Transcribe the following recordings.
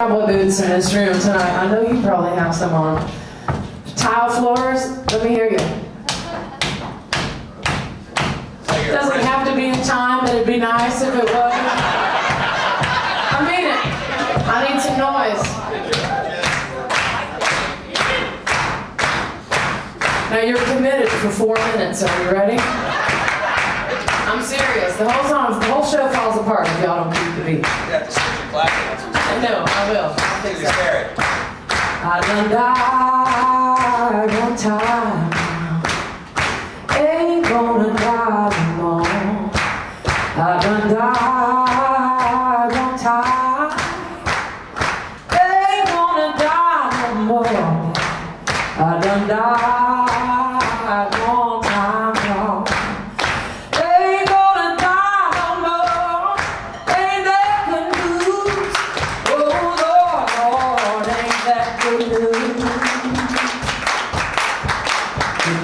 cowboy boots in this room tonight. I know you probably have some on. Tile floors, let me hear you. Doesn't have to be in time, but it'd be nice if it was. I mean it. I need some noise. Now you're committed for four minutes. Are you ready? I'm serious. The whole song, the whole show falls apart if y'all don't keep the beat. You have to switch your clapping. No, I will. I'll fix Please I done died one time. Ain't gonna die no more. I done died one time. Ain't gonna die no more. I done died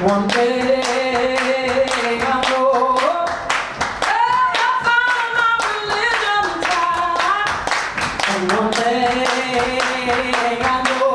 one day I know I my religion. And one day I know